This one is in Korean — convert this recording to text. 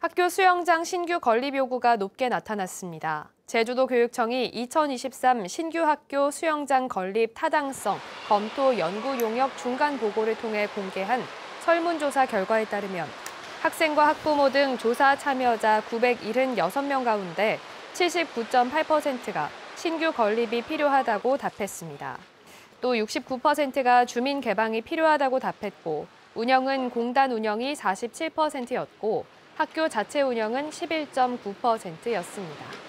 학교 수영장 신규 건립 요구가 높게 나타났습니다. 제주도 교육청이 2023 신규 학교 수영장 건립 타당성 검토 연구 용역 중간 보고를 통해 공개한 설문조사 결과에 따르면 학생과 학부모 등 조사 참여자 976명 가운데 79.8%가 신규 건립이 필요하다고 답했습니다. 또 69%가 주민 개방이 필요하다고 답했고 운영은 공단 운영이 47%였고 학교 자체 운영은 11.9%였습니다.